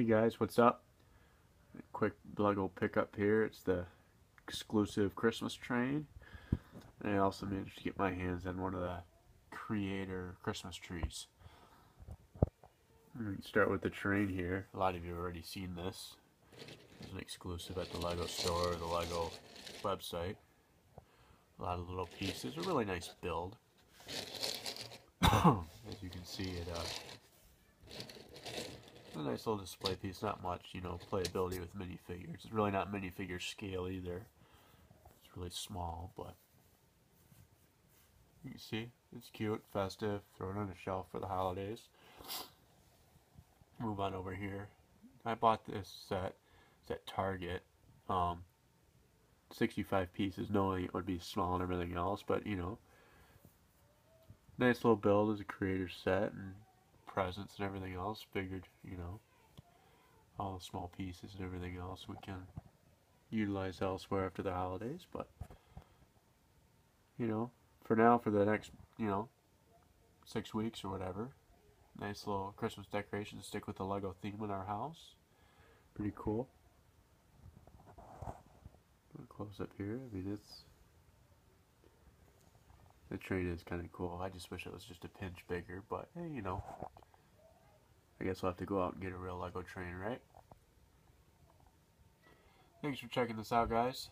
Hey guys, what's up? Quick Lego pickup here. It's the exclusive Christmas train. And I also managed to get my hands on one of the creator Christmas trees. Start with the train here. A lot of you have already seen this. It's an exclusive at the Lego store, the Lego website. A lot of little pieces. A really nice build. As you can see, it uh, a nice little display piece, not much, you know, playability with minifigures. It's really not minifigure scale either. It's really small, but you can see, it's cute, festive, throw it on a shelf for the holidays. Move on over here. I bought this set, it's at Target. Um, 65 pieces, knowing it would be small and everything else, but you know, nice little build as a creator set and presents and everything else. Figured, you know, all the small pieces and everything else we can utilize elsewhere after the holidays. But, you know, for now, for the next, you know, six weeks or whatever, nice little Christmas decoration to stick with the Lego theme in our house. Pretty cool. Close up here. I mean, it's the train is kind of cool. I just wish it was just a pinch bigger, but hey, you know, I guess we'll have to go out and get a real Lego train, right? Thanks for checking this out, guys.